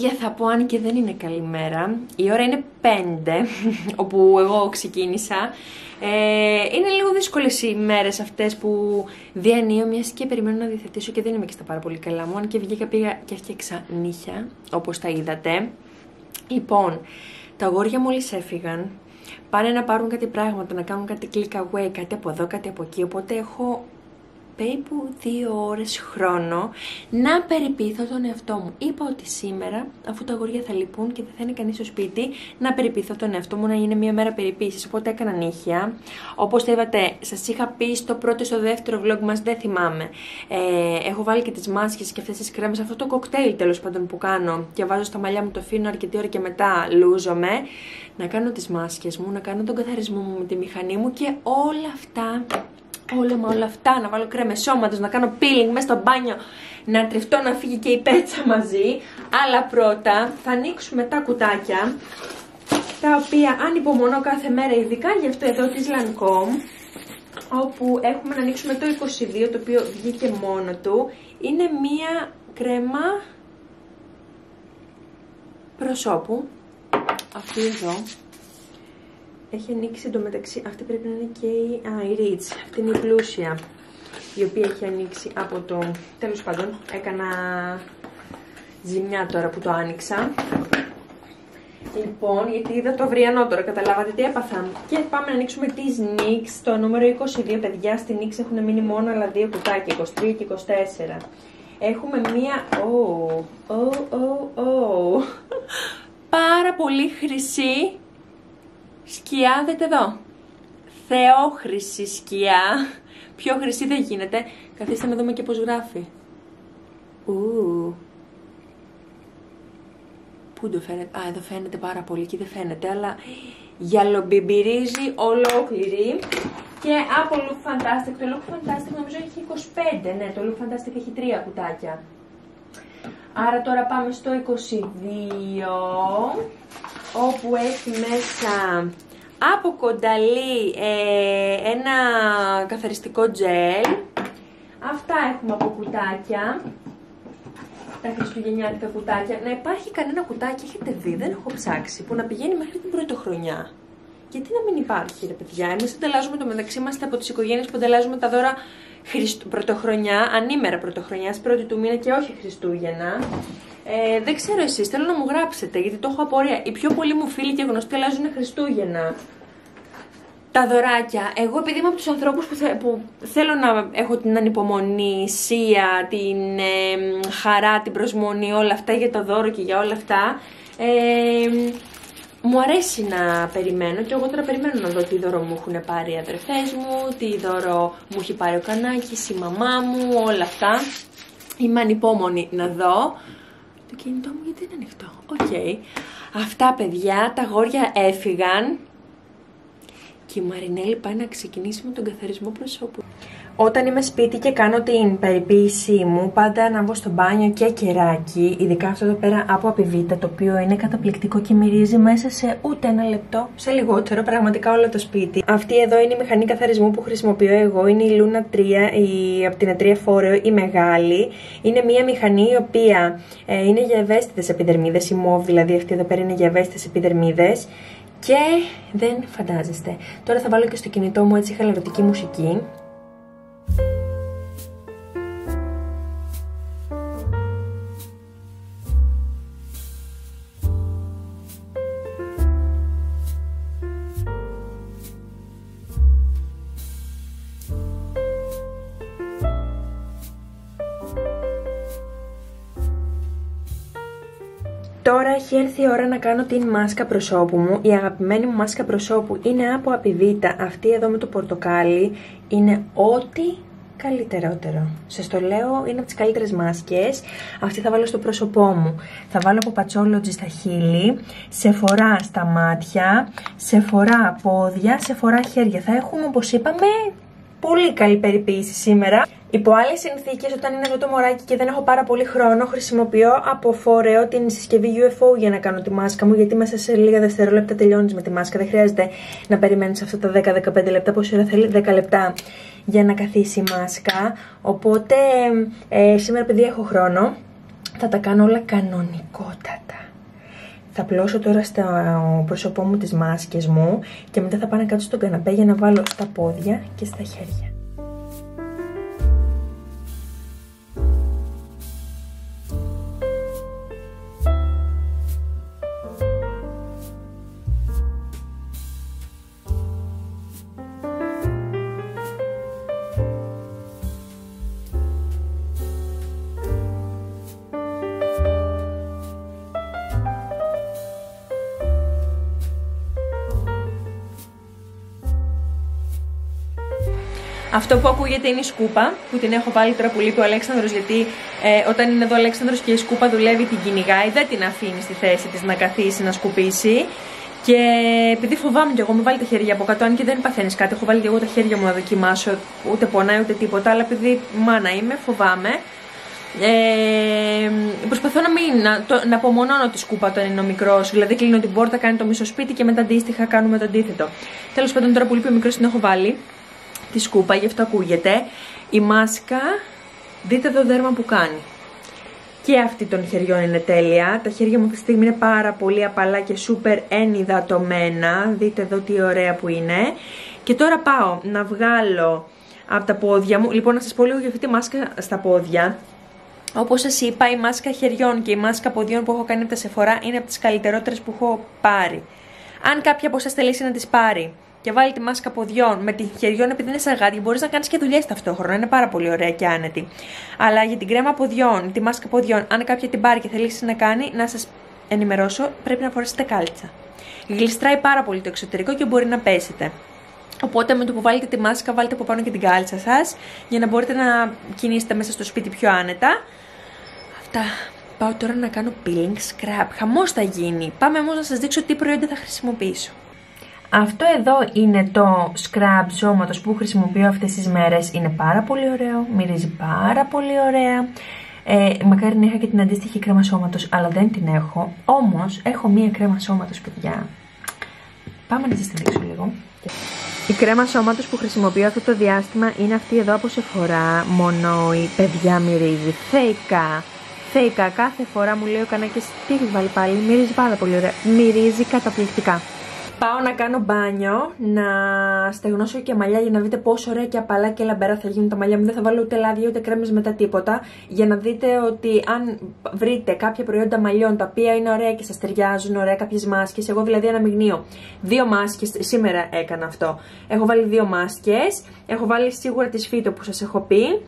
παιδιά θα πω αν και δεν είναι καλημέρα. Η ώρα είναι 5, όπου εγώ ξεκίνησα. Ε, είναι λίγο δύσκολες οι μέρες αυτές που διανύω μιας και περιμένω να διαθετήσω και δεν είμαι και στα πάρα πολύ καλά μου. Αν και βγήκα πήγα και έφτιαξα νύχια, όπως τα είδατε. Λοιπόν, τα αγόρια μόλις έφυγαν. Πάνε να πάρουν κάτι πράγματα, να κάνουν κάτι click away, κάτι από εδώ, κάτι από εκεί. Οπότε έχω περίπου δύο ώρες χρόνο να περιποιηθώ τον εαυτό μου. Είπα ότι σήμερα, αφού τα αγόρια θα λείπουν και δεν θα είναι κανείς στο σπίτι, να περιποιηθώ τον εαυτό μου, να είναι μια μέρα περιποίησης. Οπότε έκανα νύχια. Όπως τα είπατε, σας είχα πει στο πρώτο στο δεύτερο vlog μας, δεν θυμάμαι. Ε, έχω βάλει και τις μάσκες και αυτές τις κρέμες, αυτό το κοκτέιλ τέλος πάντων που κάνω και βάζω στα μαλλιά μου το φίνο αρκετή ώρα και μετά λούζομαι. Να κάνω τις μάσκες μου, να κάνω τον καθαρισμό μου με τη μηχανή μου και όλα αυτά όλα μα όλα αυτά, να βάλω κρέμε σώματος, να κάνω peeling μέσα στο μπάνιο, να τριφτώ να φύγει και η πέτσα μαζί. Αλλά πρώτα θα ανοίξουμε τα κουτάκια, τα οποία ανυπομονώ κάθε μέρα, ειδικά για αυτό εδώ της Lancome, όπου έχουμε να ανοίξουμε το 22, το οποίο βγήκε μόνο του. Είναι μία κρέμα προσώπου, αυτή εδώ, έχει ανοίξει εντωμεταξύ, αυτή πρέπει να είναι και η, α, η Ritz, αυτή είναι η πλούσια, η οποία έχει ανοίξει από το, τέλος πάντων, έκανα ζημιά τώρα που το άνοιξα. Λοιπόν, γιατί είδα το αυριανό τώρα, καταλάβατε τι έπαθα. Και πάμε να ανοίξουμε τις NYX, το νούμερο 22, παιδιά, στη NYX έχουν μείνει μόνο άλλα δύο κουτάκια, 23 και 24. Έχουμε μία, oh, oh, oh, oh, πάρα πολύ χρυσή Σκιά, δείτε εδώ. Θεόχρηση σκιά. Πιο χρυσή δεν γίνεται. Καθίστε να δούμε και πώς γράφει. Ου. Πού το φαίνεται; Α, εδώ φαίνεται πάρα πολύ και δεν φαίνεται, αλλά γυαλομπιμπυρίζει ολόκληρη. Και από Look Fantastic, το Look Fantastic νομίζω έχει 25, ναι, το Look Fantastic έχει τρία κουτάκια. Άρα τώρα πάμε στο 22, όπου έχει μέσα από κονταλή ε, ένα καθαριστικό τζέλ. Αυτά έχουμε από κουτάκια. Τα χριστουγεννιάτικα κουτάκια. Να υπάρχει κανένα κουτάκι, έχετε δει, δεν έχω ψάξει, που να πηγαίνει μέχρι την πρωτοχρονιά. Γιατί να μην υπάρχει, ρε παιδιά; Εμείς ανταλλάζουμε το μεταξύ μας από τις οικογένειες που ανταλλάζουμε τα δώρα Χριστου... πρωτοχρονιά, ανήμερα πρωτοχρονιάς, πρώτη του μήνα και όχι Χριστούγεννα. Ε, δεν ξέρω εσείς, θέλω να μου γράψετε γιατί το έχω απορία. Οι πιο πολλοί μου φίλοι και γνωστοί αλλάζουν Χριστούγεννα. Τα δωράκια. Εγώ επειδή είμαι από τους ανθρώπους που, που, θέλω να έχω την ανυπομονησία, την ε, χαρά, την προσμονή, όλα αυτά για το δώρο και για όλα αυτά. Ε, μου αρέσει να περιμένω και εγώ τώρα περιμένω να δω τι δώρο μου έχουν πάρει οι αδερφές μου, τι δώρο μου έχει πάρει ο Κανάκης, η μαμά μου, όλα αυτά. Είμαι ανυπόμονη να δω. Το κινητό μου γιατί είναι ανοιχτό. Οκ. Αυτά παιδιά, τα αγόρια έφυγαν και η Marinelli πάει να ξεκινήσει με τον καθαρισμό προσώπου. Όταν είμαι σπίτι και κάνω την περιποίησή μου, πάντα ανάβω στο μπάνιο και κεράκι, ειδικά αυτό εδώ πέρα από Apivita, το οποίο είναι καταπληκτικό και μυρίζει μέσα σε ούτε ένα λεπτό, σε λιγότερο, πραγματικά όλο το σπίτι. Αυτή εδώ είναι η μηχανή καθαρισμού που χρησιμοποιώ εγώ, είναι η Luna 3, η, από την A3 Foreo, η μεγάλη. Είναι μια μηχανή η οποία ε, είναι για ευαίσθητες επιδερμίδες, η MOV δηλαδή αυτή εδώ πέρα είναι για ευαίσθητες επιδερμίδες. Και δεν φαντάζεστε. Τώρα θα βάλω και στο κινητό μου έτσι χαλαρωτική μουσική. Τώρα έχει έρθει η ώρα να κάνω την μάσκα προσώπου μου. Η αγαπημένη μου μάσκα προσώπου είναι από Απιβίτα. Αυτή εδώ με το πορτοκάλι είναι ό,τι καλύτερότερο. Σας το λέω, είναι από τις καλύτερες μάσκες. Αυτή θα βάλω στο πρόσωπό μου. Θα βάλω από πατσόλοτζι στα χείλη, σε φορά στα μάτια, σε φορά πόδια, σε φορά χέρια. Θα έχουμε, όπως είπαμε, πολύ καλή περιποίηση σήμερα. Υπό άλλες συνθήκες, όταν είναι εδώ το μωράκι και δεν έχω πάρα πολύ χρόνο, χρησιμοποιώ από φορέο την συσκευή UFO για να κάνω τη μάσκα μου. Γιατί μέσα σε λίγα δευτερόλεπτα τελειώνεις με τη μάσκα. Δεν χρειάζεται να περιμένεις αυτά τα 10-15 λεπτά. Πόση ώρα θέλει, 10 λεπτά για να καθίσει η μάσκα. Οπότε ε, σήμερα, επειδή έχω χρόνο, θα τα κάνω όλα κανονικότατα. Θα πλώσω τώρα στο πρόσωπό μου τις μάσκες μου και μετά θα πάω να κάτσω στον καναπέ για να βάλω στα πόδια και στα χέρια. Αυτό που ακούγεται είναι η σκούπα που την έχω βάλει τώρα που λείπει ο Αλέξανδρος γιατί ε, όταν είναι εδώ ο Αλέξανδρος και η σκούπα δουλεύει την κυνηγάει δεν την αφήνει στη θέση της να καθίσει να σκουπίσει και επειδή φοβάμαι και εγώ, μου βάλει τα χέρια από κάτω, αν και δεν παθαίνεις κάτι, έχω βάλει και εγώ τα χέρια μου να δοκιμάσω, ούτε πονάει ούτε τίποτα, αλλά επειδή μάνα είμαι, φοβάμαι. Ε, προσπαθώ να μην να, το, να απομονώνω τη σκούπα όταν είναι ο μικρός. Δηλαδή, κλείνω την πόρτα, κάνει το μισό σπίτι και μετά αντίστοιχα κάνουμε το αντίθετο. Τέλος πάντων, τώρα που λείπει ο μικρός την έχω βάλει τη σκούπα, γι' αυτό ακούγεται. Η μάσκα, δείτε το δέρμα που κάνει. Και αυτή των χεριών είναι τέλεια. Τα χέρια μου αυτή τη στιγμή είναι πάρα πολύ απαλά και σούπερ ενυδατωμένα. Δείτε εδώ τι ωραία που είναι. Και τώρα πάω να βγάλω από τα πόδια μου. Λοιπόν, να σας πω λίγο για αυτή τη μάσκα στα πόδια. Όπως σας είπα, η μάσκα χεριών και η μάσκα ποδιών που έχω κάνει από τα Σεφορά είναι από τις καλύτερότερες που έχω πάρει. Αν κάποια από εσάς θελήσει να τις πάρει και βάλει τη μάσκα ποδιών με τη χεριών επειδή είναι σαγάδι, μπορείς να κάνεις και δουλειές ταυτόχρονα. Είναι πάρα πολύ ωραία και άνετη. Αλλά για την κρέμα ποδιών, τη μάσκα ποδιών, αν κάποια την πάρει και θελήσει να κάνει, να σας ενημερώσω, πρέπει να φορέσετε κάλτσα. Γλιστράει πάρα πολύ το εξωτερικό και μπορεί να πέσετε. Οπότε με το που βάλετε τη μάσκα, βάλτε από πάνω και την κάλτσα σας για να μπορείτε να κινήσετε μέσα στο σπίτι πιο άνετα. Αυτά. Πάω τώρα να κάνω peeling scrub. Χαμός θα γίνει. Πάμε όμως να σας δείξω τι προϊόντα θα χρησιμοποιήσω. Αυτό εδώ είναι το scrub σώματος που χρησιμοποιώ αυτές τις μέρες. Είναι πάρα πολύ ωραίο, μυρίζει πάρα πολύ ωραία. Ε, μακάρι να είχα και την αντίστοιχη κρέμα σώματος, αλλά δεν την έχω. Όμως, έχω μία κρέμα σώματος, παιδιά. Πάμε να σας την δείξω λίγο. Η κρέμα σώματος που χρησιμοποιώ αυτό το διάστημα είναι αυτή εδώ από Σεφορά. Μόνο η παιδιά μυρίζει. Θεϊκά. Θεϊκά. Κάθε φορά μου λέει ο Κανάκης, τι έχεις βάλει πάλι, μυρίζει πάρα πολύ ωραία. Μυρίζει καταπληκτικά. Πάω να κάνω μπάνιο, να στεγνώσω και μαλλιά για να δείτε πόσο ωραία και απαλά και λαμπερά θα γίνουν τα μαλλιά μου. Δεν θα βάλω ούτε λάδια ούτε κρέμες μετά τίποτα. Για να δείτε ότι αν βρείτε κάποια προϊόντα μαλλιών τα οποία είναι ωραία και σας ταιριάζουν, ωραία κάποιες μάσκες. Εγώ δηλαδή αναμειγνύω δύο μάσκες, σήμερα έκανα αυτό. Έχω βάλει δύο μάσκες, έχω βάλει σίγουρα τη σφίτο που σας έχω πει.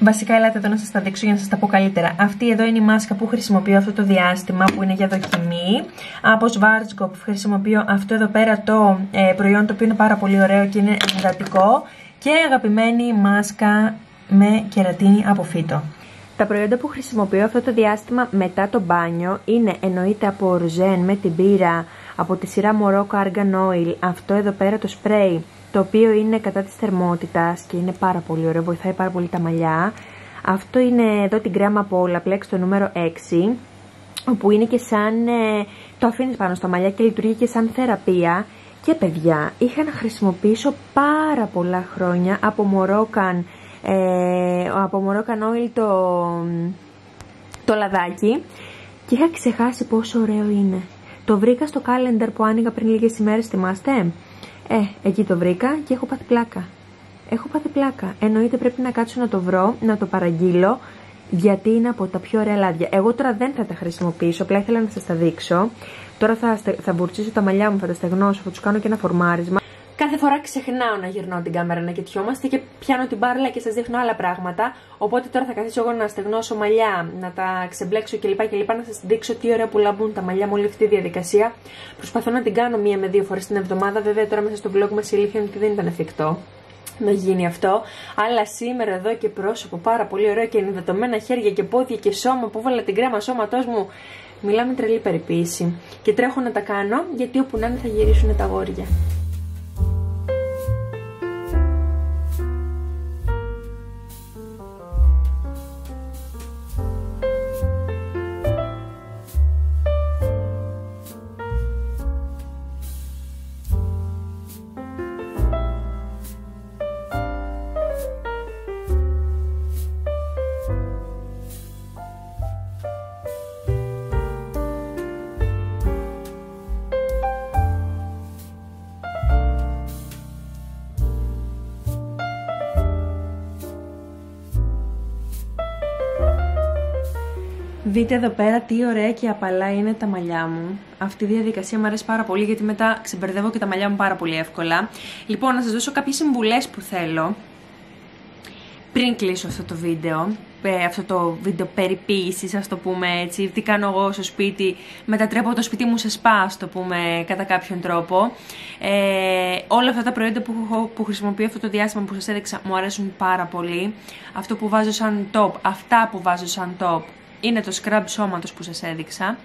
Βασικά, ελάτε εδώ να σας τα δείξω για να σας τα πω καλύτερα. Αυτή εδώ είναι η μάσκα που χρησιμοποιώ αυτό το διάστημα που είναι για δοκιμή. Από Schwarzkopf χρησιμοποιώ αυτό εδώ πέρα το ε, προϊόν το οποίο είναι πάρα πολύ ωραίο και είναι εντατικό. Και αγαπημένη μάσκα με κερατίνη από φύτο. Τα προϊόντα που χρησιμοποιώ αυτό το διάστημα μετά το μπάνιο είναι εννοείται από Ορζέν με την πύρα από τη σειρά Morocco Argan Oil. Αυτό εδώ πέρα το spray το οποίο είναι κατά της θερμότητας και είναι πάρα πολύ ωραίο, βοηθάει πάρα πολύ τα μαλλιά. Αυτό είναι εδώ την κρέμα από Olaplex το νούμερο 6, όπου είναι και σαν, ε, το αφήνεις πάνω στα μαλλιά και λειτουργεί και σαν θεραπεία. Και παιδιά, είχα να χρησιμοποιήσω πάρα πολλά χρόνια από Moroccan, ε, από Moroccan Oil το, το λαδάκι και είχα ξεχάσει πόσο ωραίο είναι. Το βρήκα στο calendar που άνοιγα πριν λίγες ημέρες, θυμάστε; Ε, εκεί το βρήκα και έχω πάθει πλάκα. Έχω πάθει πλάκα. Εννοείται πρέπει να κάτσω να το βρω, να το παραγγείλω, γιατί είναι από τα πιο ωραία λάδια. Εγώ τώρα δεν θα τα χρησιμοποιήσω, απλά ήθελα να σας τα δείξω. Τώρα θα, θα βουρτσίσω τα μαλλιά μου, θα τα στεγνώσω, θα τους κάνω και ένα φορμάρισμα. Κάθε φορά ξεχνάω να γυρνώ την κάμερα να κοιτιόμαστε και πιάνω την μπάρλα και σας δείχνω άλλα πράγματα. Οπότε τώρα θα καθίσω εγώ να στεγνώσω μαλλιά, να τα ξεμπλέξω κλπ. κλπ να σας δείξω τι ωραία που λαμπούν τα μαλλιά μου όλη αυτή τη διαδικασία. Προσπαθώ να την κάνω μία με δύο φορές την εβδομάδα. Βέβαια τώρα μέσα στο vlog μας η αλήθεια είναι ότι δεν ήταν εφικτό να γίνει αυτό. Αλλά σήμερα εδώ και πρόσωπο πάρα πολύ ωραίο και ενυδατωμένα χέρια και πόδια και σώμα που βάλα την κρέμα σώματός μου. Μιλάμε τρελή περιποίηση. Και τρέχω να τα κάνω γιατί όπου να είναι θα γυρίσουν τα γόρια. Δείτε εδώ πέρα τι ωραία και απαλά είναι τα μαλλιά μου. Αυτή η διαδικασία μου αρέσει πάρα πολύ γιατί μετά ξεμπερδεύω και τα μαλλιά μου πάρα πολύ εύκολα. Λοιπόν, να σας δώσω κάποιες συμβουλές που θέλω πριν κλείσω αυτό το βίντεο, ε, αυτό το βίντεο περιποίησης, ας το πούμε έτσι, τι κάνω εγώ στο σπίτι, μετατρέπω το σπίτι μου σε σπά, ας το πούμε, κατά κάποιον τρόπο. Ε, όλα αυτά τα προϊόντα που, που χρησιμοποιώ αυτό το διάστημα που σας έδειξα μου αρέσουν πάρα πολύ. Αυτό που βάζω σαν top, αυτά που βάζω σαν top, είναι το scrub σώματος που σας έδειξα,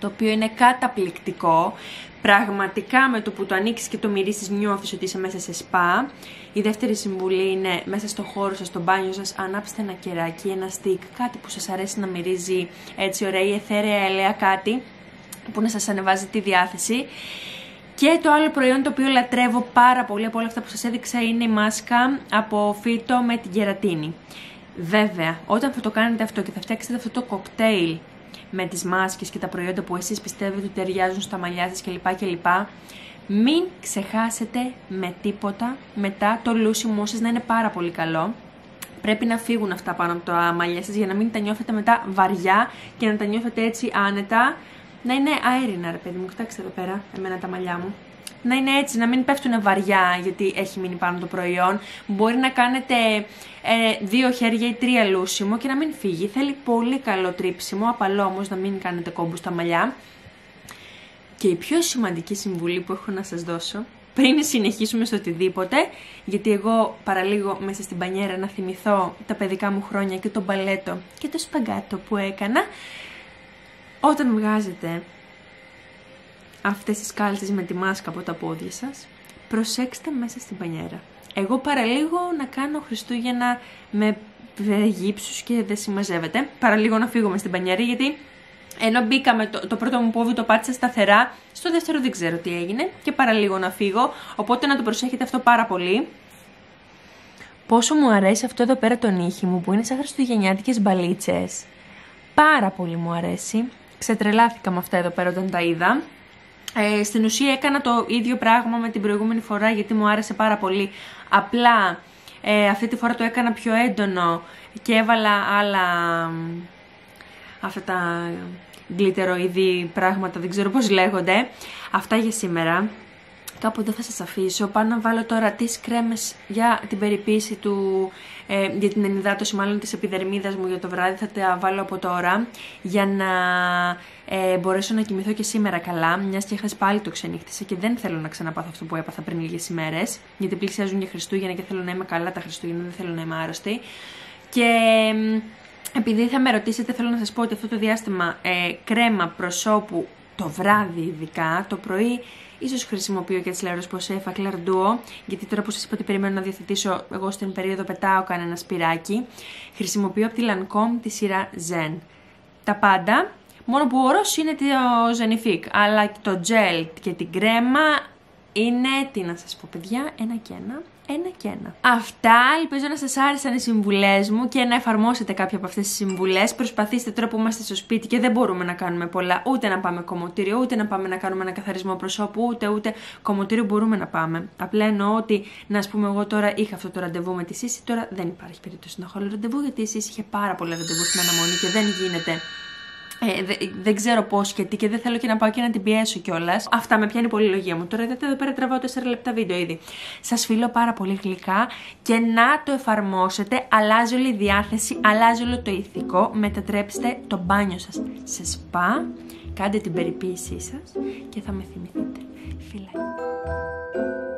το οποίο είναι καταπληκτικό. Πραγματικά με το που το ανοίξεις και το μυρίσεις νιώθεις ότι είσαι μέσα σε σπα. Η δεύτερη συμβουλή είναι μέσα στο χώρο σας, στο μπάνιο σας, ανάψτε ένα κεράκι, ένα στικ, κάτι που σας αρέσει να μυρίζει έτσι ωραία ή εθέρεα ελαία κάτι που να σας ανεβάζει τη διάθεση. Και το άλλο προϊόν το οποίο λατρεύω πάρα πολύ από όλα αυτά που σας έδειξα είναι η μάσκα από φύτο με την κερατίνη. Βέβαια, όταν θα το κάνετε αυτό και θα φτιάξετε αυτό το κοκτέιλ με τις μάσκες και τα προϊόντα που εσείς πιστεύετε ότι ταιριάζουν στα μαλλιά σας κλπ. κλπ. Μην ξεχάσετε με τίποτα μετά το λούσιμό σας να είναι πάρα πολύ καλό. Πρέπει να φύγουν αυτά πάνω από τα μαλλιά σας για να μην τα νιώθετε μετά βαριά και να τα νιώθετε έτσι άνετα. Να είναι αέρινα ρε παιδί μου, κοιτάξτε εδώ πέρα εμένα τα μαλλιά μου να είναι έτσι, να μην πέφτουν βαριά γιατί έχει μείνει πάνω το προϊόν. Μπορεί να κάνετε ε, δύο χέρια ή τρία λούσιμο και να μην φύγει. Θέλει πολύ καλό τρίψιμο, απαλό όμως να μην κάνετε κόμπους στα μαλλιά. Και η πιο σημαντική συμβουλή που έχω να σας δώσω πριν συνεχίσουμε στο οτιδήποτε, γιατί εγώ παραλίγο μέσα στην πανιέρα να θυμηθώ τα παιδικά μου χρόνια και το μπαλέτο και το σπαγκάτο που έκανα, όταν βγάζετε αυτές τις κάλτσες με τη μάσκα από τα πόδια σας, προσέξτε μέσα στην πανιέρα. Εγώ παραλίγο να κάνω Χριστούγεννα με γύψους και δεν συμμαζεύεται. Παραλίγο να φύγω στην πανιέρα γιατί ενώ μπήκαμε το, το πρώτο μου πόδι το πάτησα σταθερά, στο δεύτερο δεν ξέρω τι έγινε και παραλίγο να φύγω, οπότε να το προσέχετε αυτό πάρα πολύ. Πόσο μου αρέσει αυτό εδώ πέρα το νύχι μου που είναι σαν χριστουγεννιάτικες μπαλίτσες. Πάρα πολύ μου αρέσει. Ξετρελάθηκα με αυτά εδώ πέρα όταν τα είδα. Ε, στην ουσία έκανα το ίδιο πράγμα με την προηγούμενη φορά γιατί μου άρεσε πάρα πολύ. Απλά ε, αυτή τη φορά το έκανα πιο έντονο και έβαλα άλλα αυτά τα γκλιτεροειδή πράγματα, δεν ξέρω πώς λέγονται. Αυτά για σήμερα. Κάπου εδώ θα σας αφήσω. Πάω να βάλω τώρα τις κρέμες για την περιποίηση του, ε, για την ενυδάτωση μάλλον της επιδερμίδας μου για το βράδυ. Θα τα βάλω από τώρα για να ε, μπορέσω να κοιμηθώ και σήμερα καλά, μιας και χθε πάλι το ξενύχτησα και δεν θέλω να ξαναπάθω αυτό που έπαθα πριν λίγες ημέρες. Γιατί πλησιάζουν για Χριστούγεννα και θέλω να είμαι καλά τα Χριστούγεννα, δεν θέλω να είμαι άρρωστη. Και επειδή θα με ρωτήσετε, θέλω να σας πω ότι αυτό το διάστημα ε, κρέμα προσώπου το βράδυ ειδικά, το πρωί ίσως χρησιμοποιώ και τις λέρος πως έφα κλαρντούο, γιατί τώρα που σας είπα ότι περιμένω να διαθετήσω, εγώ στην περίοδο πετάω κανένα σπυράκι. Χρησιμοποιώ από τη Lancome τη σειρά Zen. Τα πάντα, μόνο που όρος είναι το Zenific, αλλά το gel και την κρέμα είναι, τι να σας πω παιδιά, ένα και ένα ένα και ένα. Αυτά, ελπίζω να σας άρεσαν οι συμβουλές μου και να εφαρμόσετε κάποια από αυτές τις συμβουλές. Προσπαθήστε τώρα που είμαστε στο σπίτι και δεν μπορούμε να κάνουμε πολλά, ούτε να πάμε κομμωτήριο, ούτε να πάμε να κάνουμε ένα καθαρισμό προσώπου, ούτε ούτε κομμωτήριο μπορούμε να πάμε. Απλά εννοώ ότι, να ας πούμε, εγώ τώρα είχα αυτό το ραντεβού με τη Σύση, τώρα δεν υπάρχει περίπτωση να έχω άλλο ραντεβού γιατί η Σύση είχε πάρα πολλά ραντεβού στην αναμονή και δεν γίνεται ε, δε, δεν ξέρω πώς και τι και δεν θέλω και να πάω και να την πιέσω κιόλας. Αυτά με πιάνει πολύ η λογία μου. Τώρα είδατε εδώ πέρα τραβάω 4 λεπτά βίντεο ήδη. Σας φιλώ πάρα πολύ γλυκά και να το εφαρμόσετε. Αλλάζει όλη η διάθεση, αλλάζει όλο το ηθικό. Μετατρέψτε το μπάνιο σας σε σπα. Κάντε την περιποίησή σας και θα με θυμηθείτε. Φιλάκια.